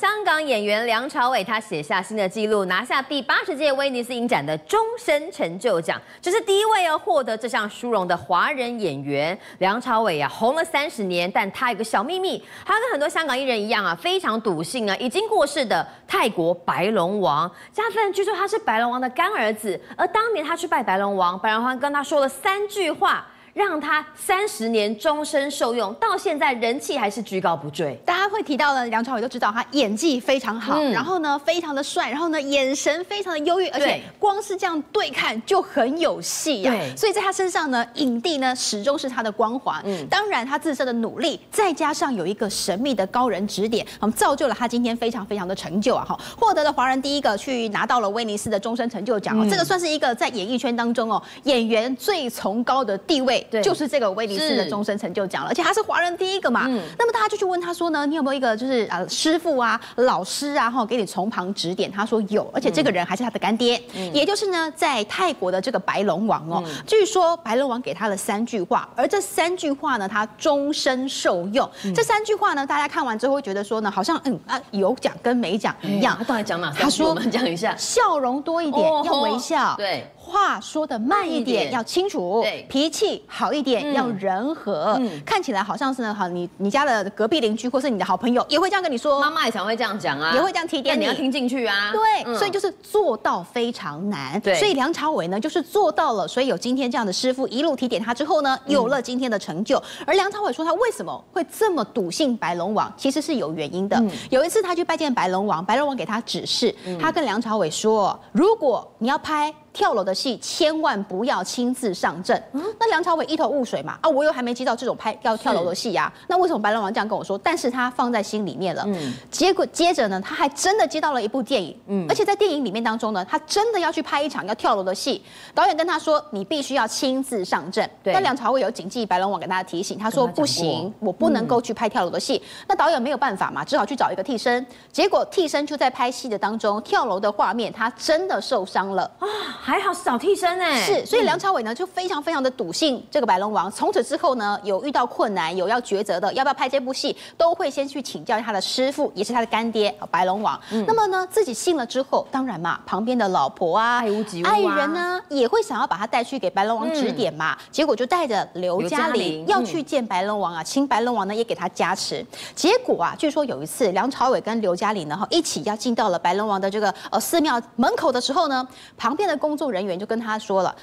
香港演员梁朝伟他写下新的纪录，拿下第八十届威尼斯影展的终身成就奖，这是第一位要获得这项殊荣的华人演员。梁朝伟啊，红了三十年，但他有个小秘密，他跟很多香港艺人一样啊，非常笃信啊，已经过世的泰国白龙王加芬，据说他是白龙王的干儿子，而当年他去拜白龙王，白龙王跟他说了三句话。让他三十年终身受用，到现在人气还是居高不坠。大家会提到呢，梁朝伟都知道他演技非常好，然后呢非常的帅，然后呢眼神非常的忧郁，而且光是这样对看就很有戏呀。所以在他身上呢，影帝呢始终是他的光环。嗯，当然他自身的努力，再加上有一个神秘的高人指点，我们造就了他今天非常非常的成就啊！哈，获得了华人第一个去拿到了威尼斯的终身成就奖，这个算是一个在演艺圈当中哦演员最崇高的地位。对，就是这个威尼斯的终身成就奖了，而且他是华人第一个嘛。那么大家就去问他说呢，你有没有一个就是呃师傅啊、老师啊，哈，给你从旁指点？他说有，而且这个人还是他的干爹，也就是呢在泰国的这个白龙王哦。据说白龙王给他了三句话，而这三句话呢，他终身受用。这三句话呢，大家看完之后会觉得说呢，好像嗯啊有讲跟没讲一样。他到底讲哪？他说我们讲一下，笑容多一点，要微笑。对。话说的慢一点，要清楚；脾气好一点，要人和。看起来好像是呢，好你你家的隔壁邻居或是你的好朋友也会这样跟你说。妈妈也常会这样讲啊，也会这样提点你，你要听进去啊。对，所以就是做到非常难。对，所以梁朝伟呢就是做到了，所以有今天这样的师傅一路提点他之后呢，有了今天的成就。而梁朝伟说他为什么会这么笃信白龙王，其实是有原因的。有一次他去拜见白龙王，白龙王给他指示，他跟梁朝伟说，如果你要拍。跳楼的戏千万不要亲自上阵。那梁朝伟一头雾水嘛，啊，我又还没接到这种拍要跳楼的戏呀，那为什么白龙王这样跟我说？但是他放在心里面了。嗯，结果接着呢，他还真的接到了一部电影。嗯，而且在电影里面当中呢，他真的要去拍一场要跳楼的戏。导演跟他说，你必须要亲自上阵。对。那梁朝伟有谨记白龙王给他提醒，他说不行，我不能够去拍跳楼的戏。那导演没有办法嘛，只好去找一个替身。结果替身就在拍戏的当中跳楼的画面，他真的受伤了啊。还好是找替身哎，是，所以梁朝伟呢就非常非常的笃信这个白龙王。从此之后呢，有遇到困难，有要抉择的，要不要拍这部戏，都会先去请教他的师傅，也是他的干爹白龙王。那么呢，自己信了之后，当然嘛，旁边的老婆啊、爱屋及乌爱人呢，也会想要把他带去给白龙王指点嘛。结果就带着刘嘉玲要去见白龙王啊，请白龙王呢也给他加持。结果啊，据说有一次梁朝伟跟刘嘉玲呢哈一起要进到了白龙王的这个呃寺庙门口的时候呢，旁边的工作人员。就跟他说了，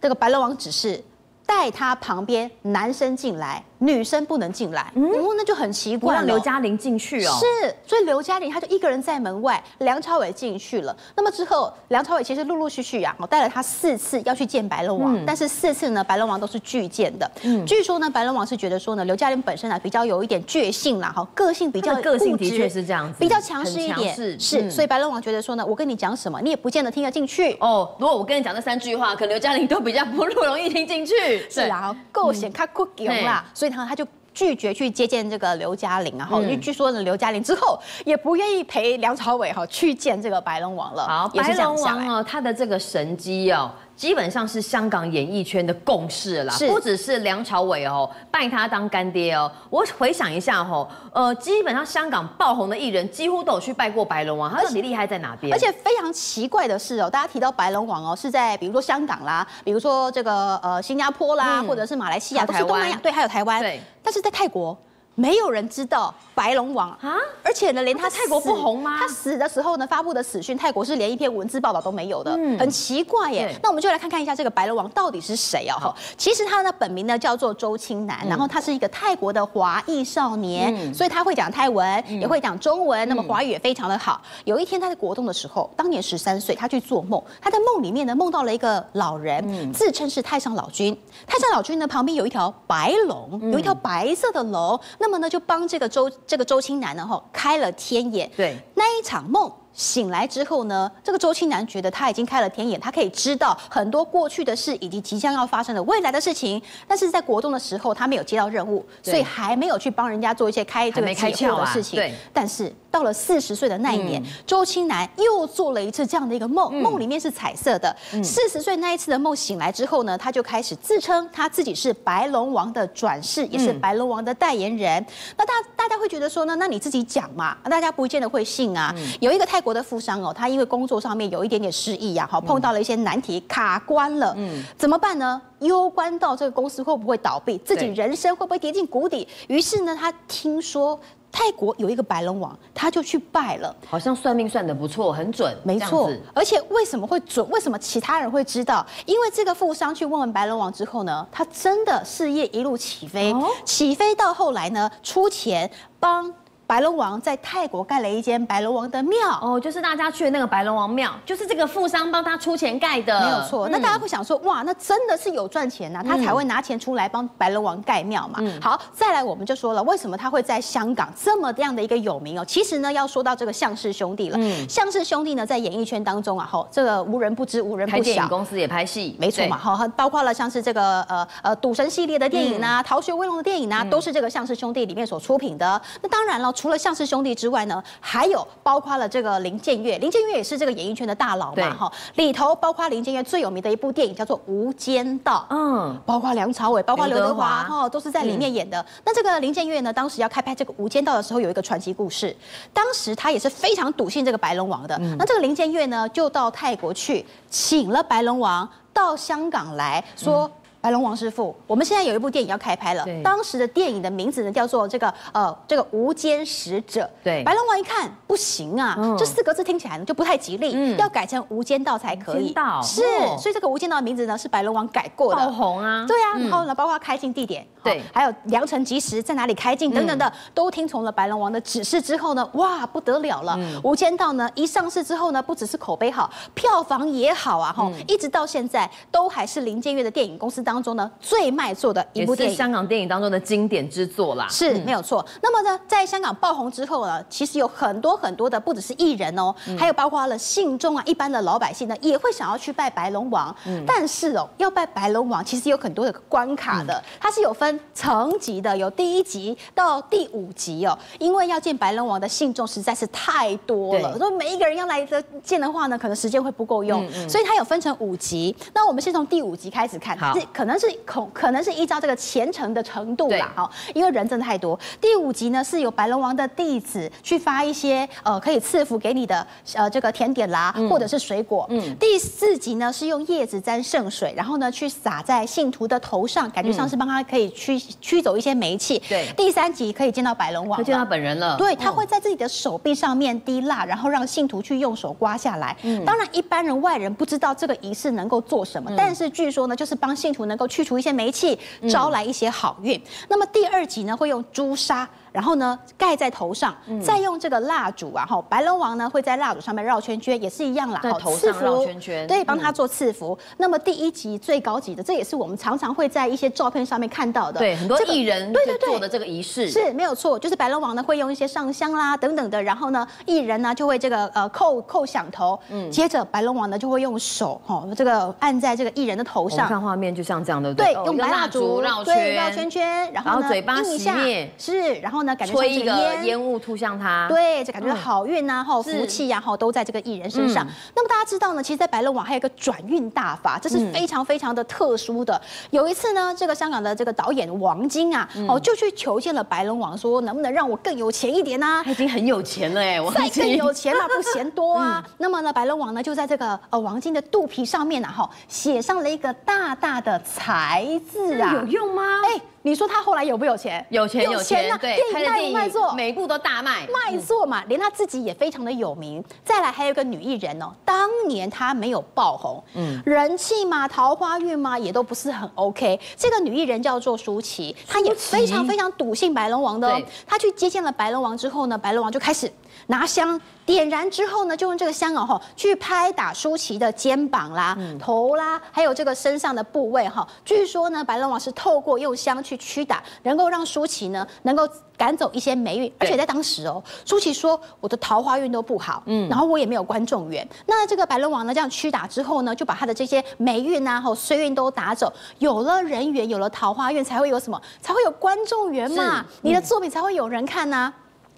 这个白龙王只是带他旁边男生进来。女生不能进来，嗯，那就很奇怪让刘嘉玲进去哦。是，所以刘嘉玲她就一个人在门外，梁朝伟进去了。那么之后，梁朝伟其实陆陆续续啊，我带了他四次要去见白龙王，但是四次呢，白龙王都是拒见的。嗯，据说呢，白龙王是觉得说呢，刘嘉玲本身啊比较有一点倔性啦，哈，个性比较个性的确是这样子，比较强势一点，是，所以白龙王觉得说呢，我跟你讲什么，你也不见得听得进去。哦，如果我跟你讲这三句话，可能刘嘉玲都比较不容易听进去。是啊，够显卡酷狗啦，所以他他就。拒绝去接见这个刘嘉玲，然后据说呢，刘嘉玲之后也不愿意陪梁朝伟哈去见这个白龙王了。好，白龙王哦，他的这个神机哦。基本上是香港演艺圈的共识啦，不只是梁朝伟哦，拜他当干爹哦。我回想一下哦，呃，基本上香港爆红的艺人几乎都有去拜过白龙王，他到底厉害在哪边？而且非常奇怪的是哦，大家提到白龙王哦，是在比如说香港啦，比如说这个呃新加坡啦，或者是马来西亚，都是东南亚，对，还有台湾，对，但是在泰国。没有人知道白龙王啊，而且呢，连他泰国不红吗？他死的时候呢，发布的死讯，泰国是连一篇文字报道都没有的，很奇怪耶。那我们就来看看一下这个白龙王到底是谁哦。哈，其实他的本名呢叫做周青南，然后他是一个泰国的华裔少年，所以他会讲泰文，也会讲中文，那么华语也非常的好。有一天他在国中的时候，当年十三岁，他去做梦，他在梦里面呢梦到了一个老人，自称是太上老君。太上老君呢旁边有一条白龙，有一条白色的龙。那么呢，就帮这个周这个周青南呢，哈开了天眼。对，那一场梦醒来之后呢，这个周青南觉得他已经开了天眼，他可以知道很多过去的事以及即将要发生的未来的事情。但是在国中的时候，他没有接到任务，所以还没有去帮人家做一些开这个开窍的事情。对，但是。到了四十岁的那一年，周青南又做了一次这样的一个梦，梦里面是彩色的。四十岁那一次的梦醒来之后呢，他就开始自称他自己是白龙王的转世，也是白龙王的代言人。那大大家会觉得说呢，那你自己讲嘛，大家不见得会信啊。有一个泰国的富商哦，他因为工作上面有一点点失意呀，好碰到了一些难题，卡关了，怎么办呢？攸关到这个公司会不会倒闭，自己人生会不会跌进谷底？于是呢，他听说泰国有一个白龙王，他就去拜了。好像算命算的不错，很准，没错。而且为什么会准？为什么其他人会知道？因为这个富商去问问白龙王之后呢，他真的事业一路起飞，起飞到后来呢，出钱帮。白龙王在泰国盖了一间白龙王的庙哦，就是大家去的那个白龙王庙，就是这个富商帮他出钱盖的，没有错。那大家会想说，哇，那真的是有赚钱呐，他才会拿钱出来帮白龙王盖庙嘛。好，再来我们就说了，为什么他会在香港这么这样的一个有名哦？其实呢，要说到这个向氏兄弟了。向氏兄弟呢，在演艺圈当中啊，吼，这个无人不知，无人不晓。电影公司也拍戏，没错嘛，哈，包括了像是这个呃呃赌神系列的电影啊，逃学威龙的电影啊，都是这个向氏兄弟里面所出品的。那当然了，除了向氏兄弟。之外呢，还有包括了这个林建岳，林建岳也是这个演艺圈的大佬嘛，哈。里头包括林建岳最有名的一部电影叫做《无间道》，嗯，包括梁朝伟，包括刘德华，哈，都是在里面演的。那这个林建岳呢，当时要开拍这个《无间道》的时候，有一个传奇故事。当时他也是非常笃信这个白龙王的。那这个林建岳呢，就到泰国去，请了白龙王到香港来说。白龙王师傅，我们现在有一部电影要开拍了。当时的电影的名字呢叫做这个呃这个无间使者。对，白龙王一看不行啊，这四个字听起来呢就不太吉利，要改成无间道才可以。道是，所以这个无间道的名字呢是白龙王改过的。爆红啊！对啊，然后呢包括开镜地点，对，还有良辰吉时在哪里开镜等等的，都听从了白龙王的指示之后呢，哇不得了了！无间道呢一上市之后呢，不只是口碑好，票房也好啊，哈，一直到现在都还是林建岳的电影公司当中呢最。卖座的一部电影，香港电影当中的经典之作啦，是没有错。那么呢，在香港爆红之后呢，其实有很多很多的，不只是艺人哦，还有包括了信众啊，一般的老百姓呢，也会想要去拜白龙王。但是哦，要拜白龙王，其实有很多的关卡的，它是有分层级的，有第一级到第五级哦。因为要见白龙王的信众实在是太多了，所以每一个人要来的见的话呢，可能时间会不够用，所以它有分成五级。那我们先从第五级开始看，这可能是恐。可能是依照这个虔诚的程度啦，哈，因为人真的太多。第五集呢，是有白龙王的弟子去发一些呃可以赐福给你的呃这个甜点啦，或者是水果。嗯。第四集呢，是用叶子沾圣水，然后呢去洒在信徒的头上，感觉像是帮他可以驱驱走一些霉气。对。第三集可以见到白龙王，就见到本人了。对，他会在自己的手臂上面滴蜡，然后让信徒去用手刮下来。嗯。当然，一般人外人不知道这个仪式能够做什么，但是据说呢，就是帮信徒能够去除一些霉。气招来一些好运。那么第二集呢，会用朱砂。然后呢，盖在头上，再用这个蜡烛啊，哈，白龙王呢会在蜡烛上面绕圈圈，也是一样啦，在头上绕圈圈，对，帮他做赐福。那么第一集最高级的，这也是我们常常会在一些照片上面看到的，对，很多艺人对对对。做的这个仪式。是没有错，就是白龙王呢会用一些上香啦等等的，然后呢艺人呢就会这个呃扣扣响头，嗯，接着白龙王呢就会用手哈这个按在这个艺人的头上，看画面就像这样的，对，用蜡烛绕圈绕圈圈，然后嘴巴熄灭，是，然后呢感觉吹一个。烟雾吐向他，对，就感觉好运呐，哈，福气呀，哈，都在这个艺人身上。那么大家知道呢，其实，在白龙网还有一个转运大法，这是非常非常的特殊的。有一次呢，这个香港的这个导演王晶啊，哦，就去求见了白龙王，说能不能让我更有钱一点呢？他已经很有钱了哎，再更有钱那 不嫌多啊。那么呢，白龙王呢就在这个呃王晶的肚皮上面呢，哈，写上了一个大大的财字啊，有用吗？哎。你说他后来有不有钱？有钱有钱啊！电影卖不卖座？每部都大卖，卖座嘛，连他自己也非常的有名。再来还有个女艺人哦，当年她没有爆红，嗯，人气嘛，桃花运嘛，也都不是很 OK。这个女艺人叫做舒淇，她也非常非常笃信白龙王的。她去接见了白龙王之后呢，白龙王就开始拿香。点燃之后呢，就用这个香哦去拍打舒淇的肩膀啦、头啦，还有这个身上的部位哈。据说呢，白龙王是透过用香去驱打，能够让舒淇呢能够赶走一些霉运。而且在当时哦，舒淇说我的桃花运都不好，嗯，然后我也没有观众缘。那这个白龙王呢这样驱打之后呢，就把他的这些霉运啊、和衰运都打走，有了人缘，有了桃花运，才会有什么？才会有观众缘嘛，你的作品才会有人看呐。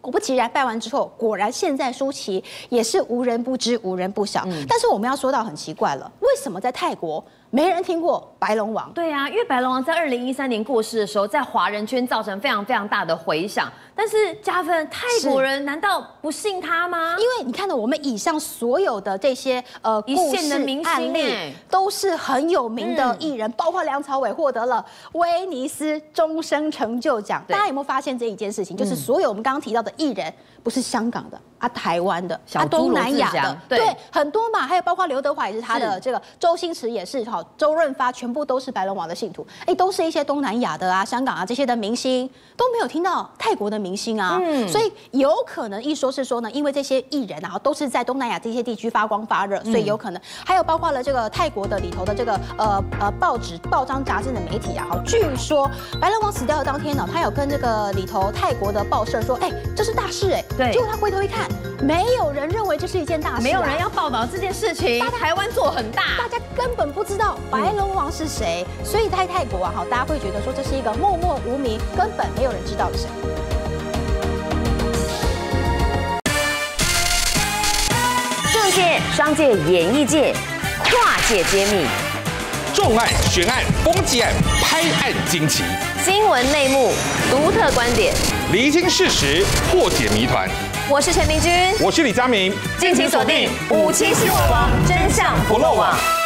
果不其然，拜完之后，果然现在舒淇也是无人不知，无人不晓。但是我们要说到很奇怪了，为什么在泰国？没人听过白龙王，对啊，因为白龙王在二零一三年过世的时候，在华人圈造成非常非常大的回响。但是加分，泰国人难道不信他吗？因为你看到我们以上所有的这些呃一线的明星都是很有名的艺人，包括梁朝伟获得了威尼斯终身成就奖。大家有没有发现这一件事情？就是所有我们刚刚提到的艺人，不是香港的。啊，台湾的，啊，东南亚的，对，很多嘛，还有包括刘德华也是他的，这个周星驰也是，哈，周润发全部都是白龙王的信徒，哎，都是一些东南亚的啊，香港啊这些的明星都没有听到泰国的明星啊，嗯，所以有可能一说是说呢，因为这些艺人啊都是在东南亚这些地区发光发热，所以有可能，还有包括了这个泰国的里头的这个呃呃报纸、报章、杂志的媒体啊，好，据说白龙王死掉的当天呢，他有跟这个里头泰国的报社说，哎，这是大事哎，对，结果他回头一看。没有人认为这是一件大事，没有人要报道这件事情。台湾做很大，大家根本不知道白龙王是谁，所以在泰国啊，哈，大家会觉得说这是一个默默无名，根本没有人知道的神。政界、商界、演艺界，跨界揭秘，重案、悬案、攻击案、拍案惊奇，新闻内幕、独特观点，厘清事实，破解谜团。我是陈明君，我是李佳明，敬请锁定五七新闻网，真相不漏网。